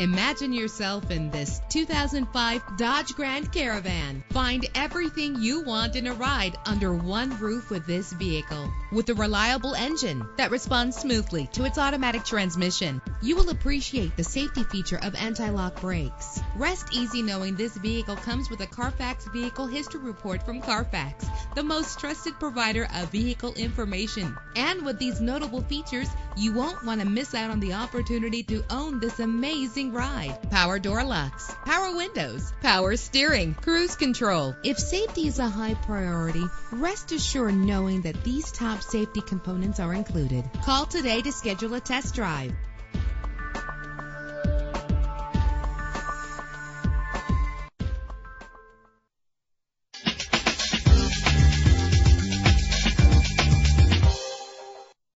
Imagine yourself in this 2005 Dodge Grand Caravan. Find everything you want in a ride under one roof with this vehicle. With a reliable engine that responds smoothly to its automatic transmission, you will appreciate the safety feature of anti-lock brakes. Rest easy knowing this vehicle comes with a Carfax Vehicle History Report from Carfax, the most trusted provider of vehicle information. And with these notable features, you won't want to miss out on the opportunity to own this amazing ride. Power door locks, power windows, power steering, cruise control. If safety is a high priority, rest assured knowing that these top safety components are included. Call today to schedule a test drive.